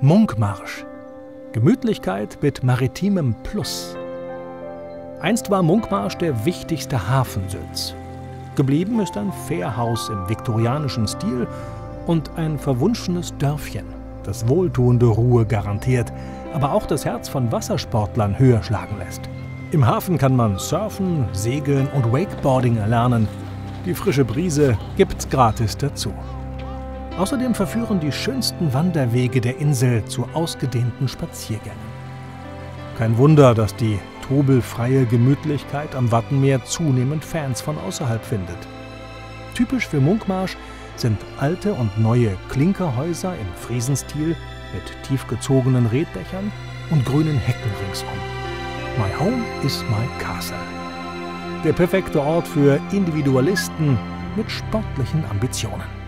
Munkmarsch. Gemütlichkeit mit maritimem Plus. Einst war Munkmarsch der wichtigste Hafen Sylts. Geblieben ist ein Fährhaus im viktorianischen Stil und ein verwunschenes Dörfchen, das wohltuende Ruhe garantiert, aber auch das Herz von Wassersportlern höher schlagen lässt. Im Hafen kann man surfen, segeln und Wakeboarding erlernen. Die frische Brise gibt's gratis dazu. Außerdem verführen die schönsten Wanderwege der Insel zu ausgedehnten Spaziergängen. Kein Wunder, dass die trubelfreie Gemütlichkeit am Wattenmeer zunehmend Fans von außerhalb findet. Typisch für Munkmarsch sind alte und neue Klinkerhäuser im Friesenstil mit tief gezogenen Reddächern und grünen Hecken ringsum. My home is my castle. Der perfekte Ort für Individualisten mit sportlichen Ambitionen.